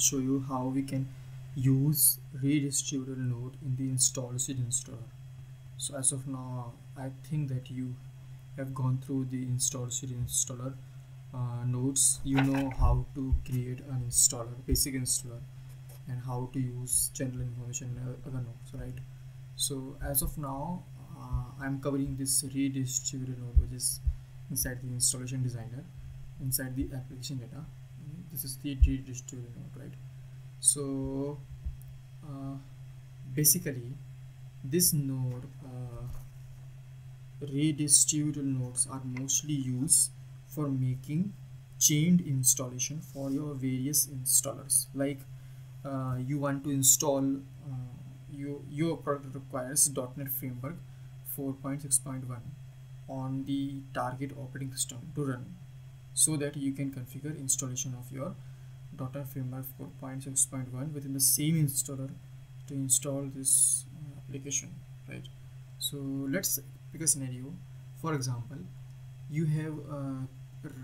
show you how we can use redistributable node in the InstallShield installer. So as of now I think that you have gone through the InstallShield installer uh, nodes. You know how to create an installer basic installer and how to use general information in other nodes right? So as of now uh, I'm covering this redistributed node which is inside the installation designer inside the application data this is the redistributed node right? So uh, basically this node uh, redistributed nodes are mostly used for making chained installation for your various installers. Like uh, you want to install uh, you, your product requires .NET Framework 4.6.1 on the target operating system to run so that you can configure installation of your .NET Framework 4.6.1 within the same installer to install this uh, application right? So let's pick a scenario. For example you have a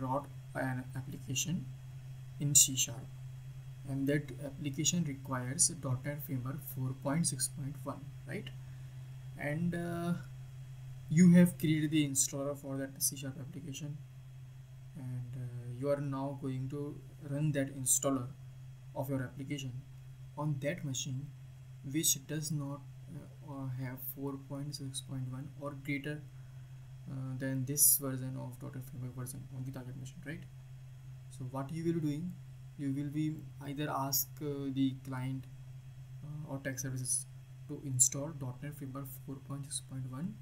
wrote an application in C sharp and that application requires .NET Framework 4.6.1 right? And uh, you have created the installer for that C sharp application and uh, you are now going to run that installer of your application on that machine which does not uh, have 4.6.1 or greater uh, than this version of .NET Framework version on the target machine right? So what you will be doing you will be either ask uh, the client uh, or tech services to install .NET Framework 4.6.1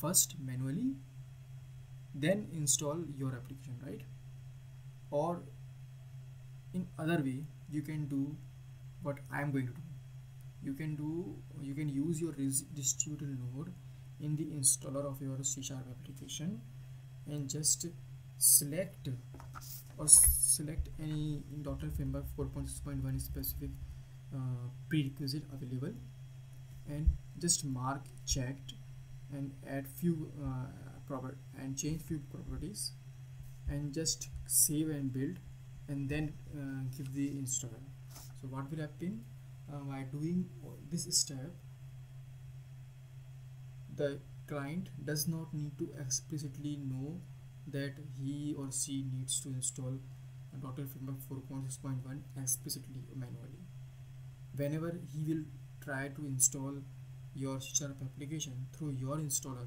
first manually then install your application right? Or in other way you can do what I am going to do. You can do you can use your distributed node in the installer of your C sharp application and just select or select any .NET Framework 4.6.1 specific uh, prerequisite available and just mark checked and add few uh, and change few properties and just save and build and then uh, give the installer. So what will happen uh, by doing this step the client does not need to explicitly know that he or she needs to install .NET Framework 4.6.1 explicitly manually. Whenever he will try to install your C application through your installer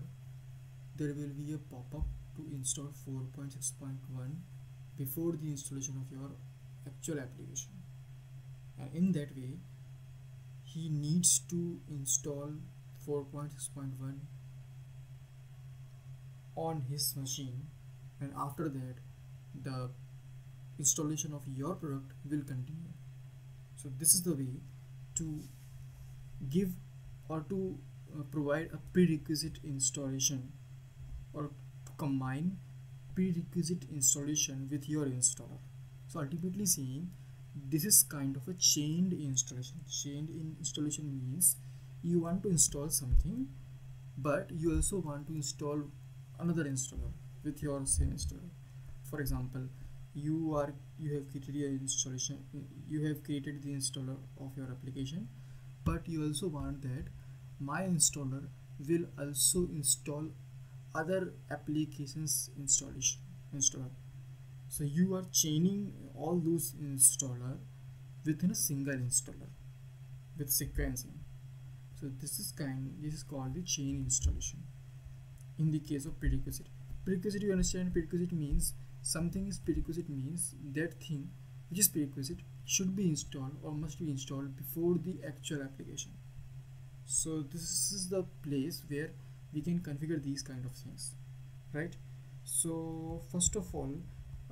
there will be a pop-up to install 4.6.1 before the installation of your actual application. And in that way he needs to install 4.6.1 on his machine and after that the installation of your product will continue. So this is the way to give or to uh, provide a prerequisite installation or combine prerequisite installation with your installer. So ultimately saying this is kind of a chained installation. Chained in installation means you want to install something but you also want to install another installer with your same installer. For example you are you have created your installation you have created the installer of your application but you also want that my installer will also install other applications installation installer. So you are chaining all those installer within a single installer with sequencing so this is kind this is called the chain installation in the case of prerequisite. Prerequisite you understand prerequisite means something is prerequisite means that thing which is prerequisite should be installed or must be installed before the actual application. So this is the place where we can configure these kind of things right? So first of all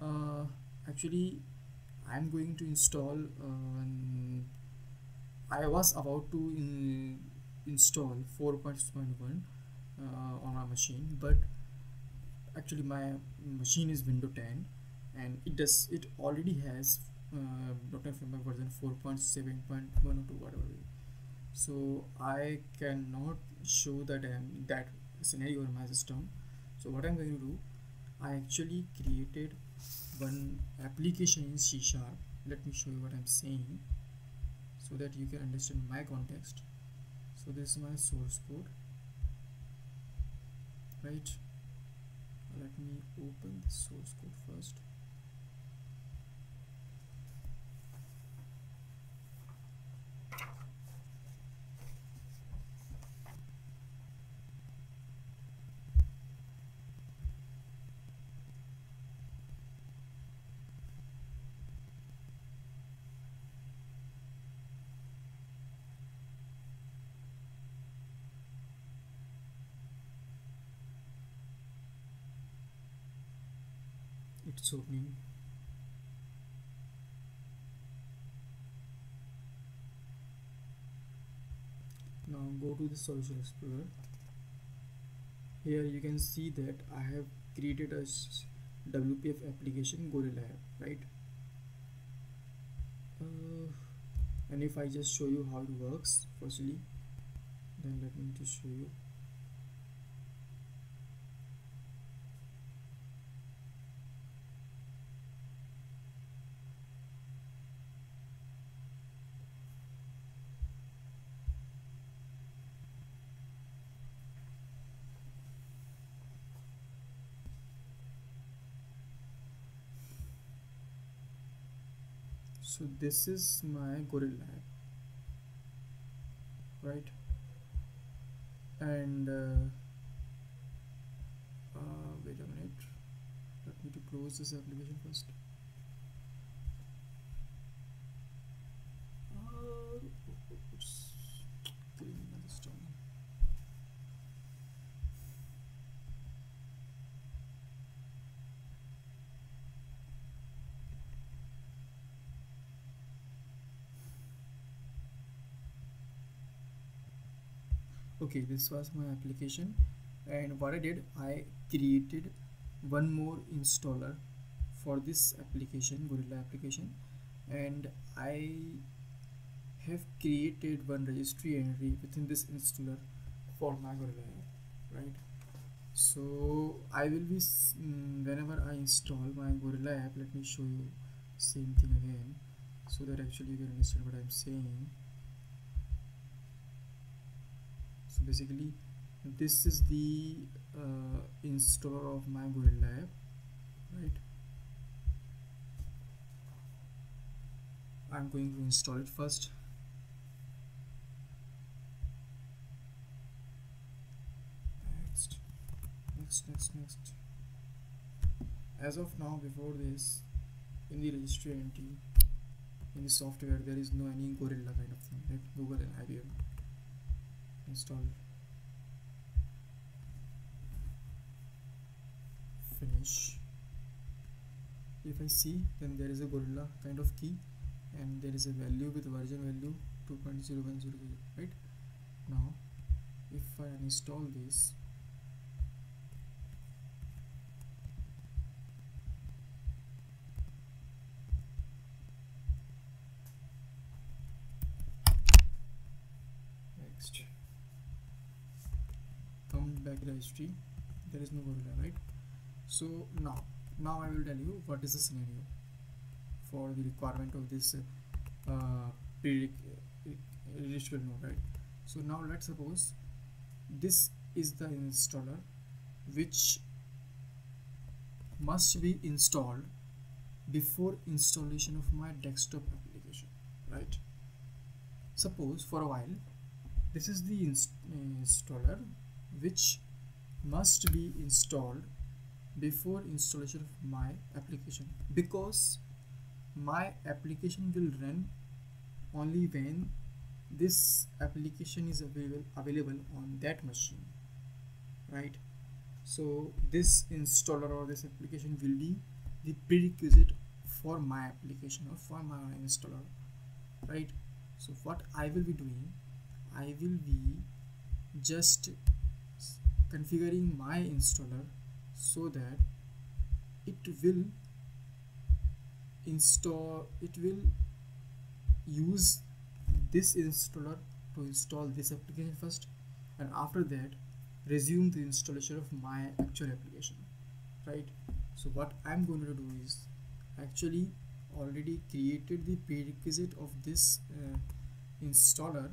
uh, actually I'm going to install uh, I was about to in, install 4.6.1 uh, on our machine but actually my machine is window 10 and it does it already has uh, .NET Framework version 4.7.1 or 2 whatever so I cannot show that um, that scenario in my system. So what I'm going to do I actually created one application in C Sharp. Let me show you what I'm saying so that you can understand my context. So this is my source code. Right? Let me open the source code first it's opening now go to the solution explorer. Here you can see that I have created a WPF application Gorilla app right? Uh, and if I just show you how it works firstly then let me just show you so this is my gorilla right? And uh, uh, wait a minute. Let me to close this application first okay this was my application. And what I did I created one more installer for this application Gorilla application. And I have created one registry entry within this installer for my Gorilla right? So I will be mm, whenever I install my Gorilla app let me show you same thing again so that actually you can understand what I'm saying basically this is the uh, installer of my gorilla app right? I'm going to install it first. Next. Next next next. As of now before this in the registry entry in the software there is no any gorilla kind of thing right? Google and ibm install finish. If I see then there is a gorilla kind of key and there is a value with version value 2.0100 right? Now if I install this registry there is no gorilla right? So now now I will tell you what is the scenario for the requirement of this uh, registry node right? So now let's suppose this is the installer which must be installed before installation of my desktop application right? Suppose for a while this is the inst installer which must be installed before installation of my application. Because my application will run only when this application is available available on that machine right? So this installer or this application will be the prerequisite for my application or for my installer right? So what i will be doing i will be just configuring my installer so that it will install it will use this installer to install this application first and after that resume the installation of my actual application right? So what I'm going to do is actually already created the prerequisite of this uh, installer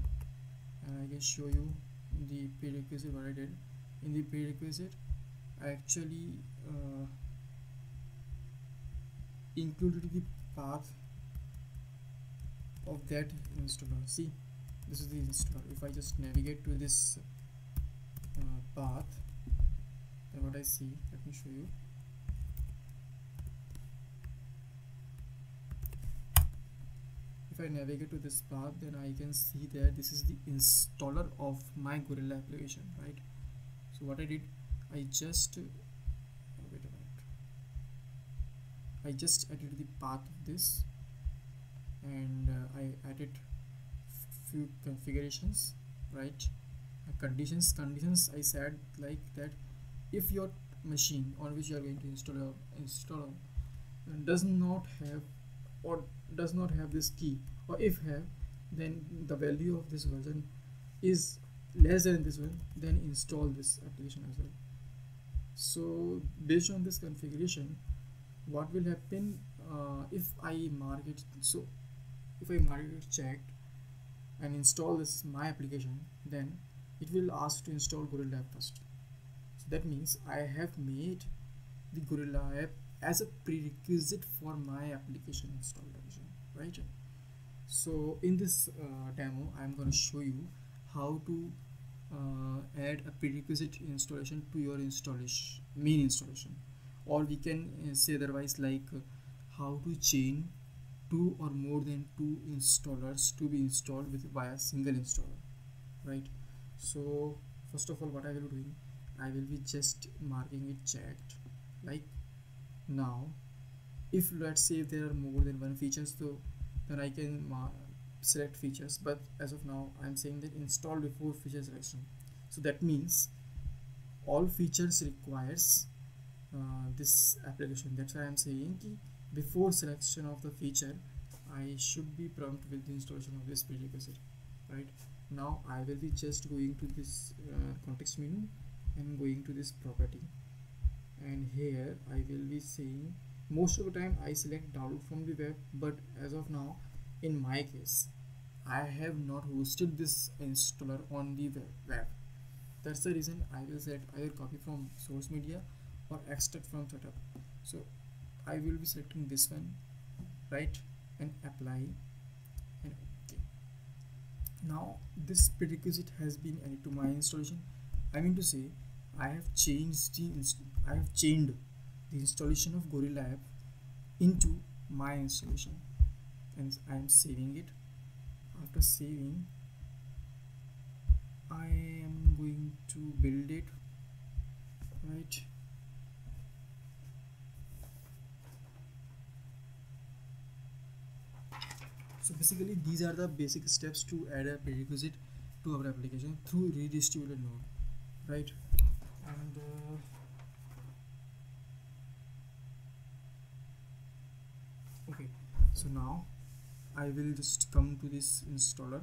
and I can show you the prerequisite what I did in the prerequisite I actually uh, included the path of that installer see this is the installer if I just navigate to this uh, path then what I see let me show you. If I navigate to this path then I can see that this is the installer of my Gorilla application right so what I did I just oh, wait a minute. I just added the path of this and uh, I added few configurations right? Uh, conditions conditions I said like that if your machine on which you are going to install your installer does not have or does not have this key or if have then the value of this version is less than this one then install this application as well. So based on this configuration what will happen uh, if I mark it so if I mark it checked and install this my application then it will ask to install Gorilla app first. So that means I have made the Gorilla app as a prerequisite for my application installation right? So in this uh, demo I'm going to show you how to uh, add a prerequisite installation to your installation main installation. Or we can uh, say otherwise like uh, how to chain two or more than two installers to be installed with via single installer right? So first of all what I will doing I will be just marking it checked like now. If let's say there are more than one features so then I can select features but as of now I'm saying that install before feature selection. So that means all features requires uh, this application. That's why I'm saying ki before selection of the feature I should be prompt with the installation of this prerequisite right? Now I will be just going to this uh, context menu and going to this property. And here I will be saying most of the time I select download from the web but as of now in my case I have not hosted this installer on the web. That's the reason I will set either copy from source media or extract from setup so I will be selecting this one right and apply. And okay. Now this prerequisite has been added to my installation. I mean to say I have changed the I have chained the installation of Gorilla app into my installation. And I am saving it saving I am going to build it right? So basically these are the basic steps to add a prerequisite to our application through redistributed node right? And uh, okay. So now I will just come to this installer.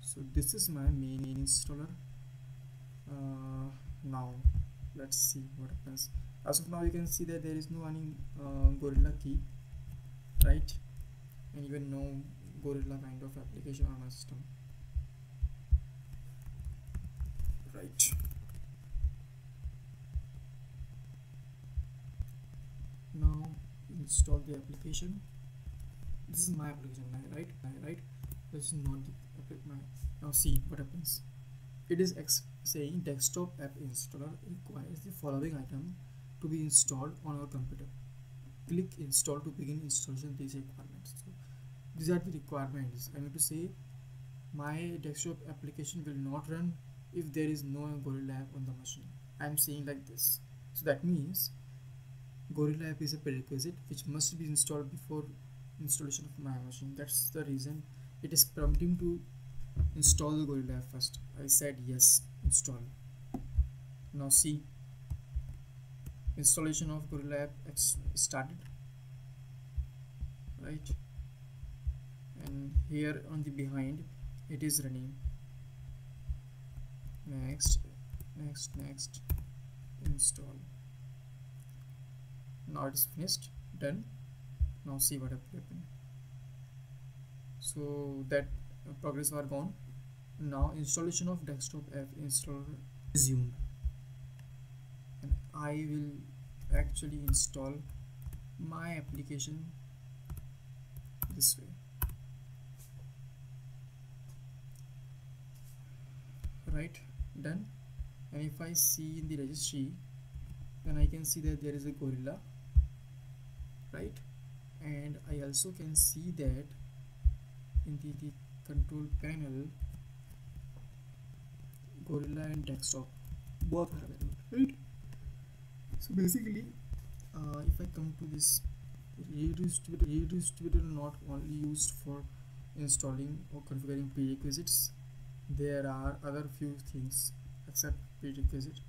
So this is my main installer. Uh, now let's see what happens. As of now you can see that there is no any uh, gorilla key right? And even no gorilla kind of application on our system. Right. Now install the application this is my application right right this is not the my now see what happens. It is saying desktop app installer requires the following item to be installed on our computer. Click install to begin installation these requirements. So these are the requirements. I need to say my desktop application will not run if there is no gorilla app on the machine. I'm saying like this. So that means gorilla app is a prerequisite which must be installed before installation of my machine. That's the reason it is prompting to install the gorilla first. I said yes install. Now see installation of gorilla app started right? And here on the behind it is running. Next next next install. Now it's finished done now see what happened. So that progress are gone. Now installation of desktop app installer resumed. And I will actually install my application this way. Right done. And if I see in the registry then I can see that there is a gorilla. Right and I also can see that in the, the control panel gorilla and desktop both are available right? So basically uh, if I come to this redistributor redistributor not only used for installing or configuring prerequisites there are other few things except prerequisite.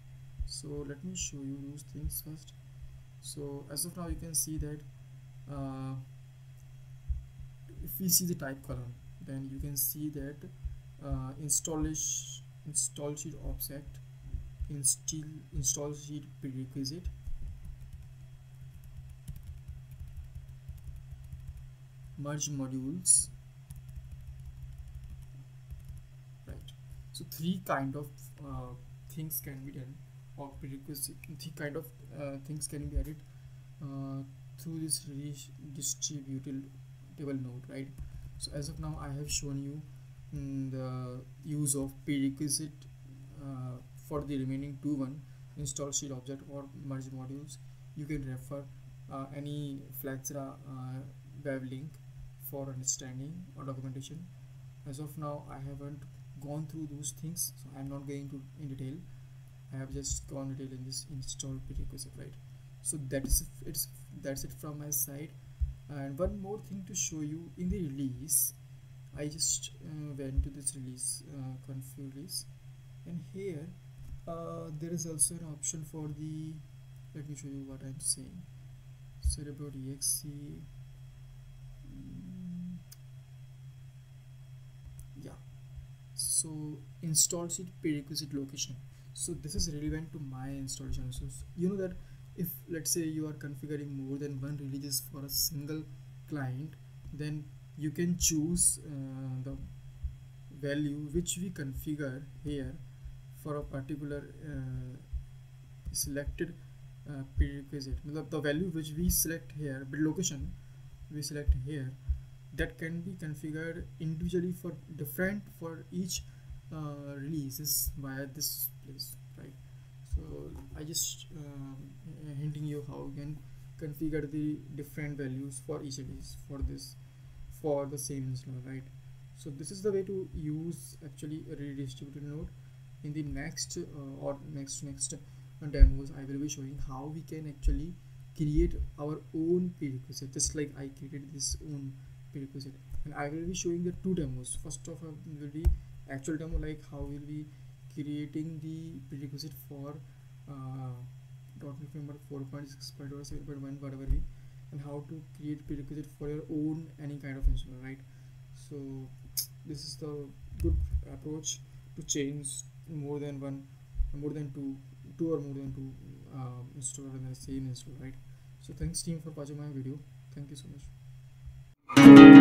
So let me show you those things first. So as of now you can see that uh, if we see the type column then you can see that uh, installation InstallShield object install InstallShield prerequisite. Merge modules. Right. So three kind of uh, things can be done or prerequisite three kind of uh, things can be added uh, through this distributed table node right? So as of now I have shown you mm, the use of prerequisite uh, for the remaining two one InstallShield object or merge modules. You can refer uh, any Flexera uh, web link for understanding or documentation. As of now I haven't gone through those things so I'm not going to in detail. I have just gone detail in this install prerequisite right? So that's it's that's it from my side. And one more thing to show you in the release I just uh, went to this release uh, config release and here uh, there is also an option for the let me show you what I'm saying. Cerebro.exe mm, yeah. So InstallShield prerequisite location. So this is relevant to my installation. So you know that if let's say you are configuring more than one releases for a single client then you can choose uh, the value which we configure here for a particular uh, selected uh, prerequisite. The value which we select here build location we select here that can be configured individually for different for each uh, releases via this place so I just um, hinting you how you can configure the different values for each of these for this for the same installer right? So this is the way to use actually a redistributed node. In the next uh, or next next demos I will be showing how we can actually create our own prerequisite. Just like I created this own prerequisite. And I will be showing the two demos. First of all will be actual demo like how will be creating the prerequisite for uh, .NET Framework 4.6 or 7.1 whatever be and how to create prerequisite for your own any kind of installer right? So this is the good approach to change more than one more than two two or more than two um, installer in the same installer right? So thanks team for watching my video. Thank you so much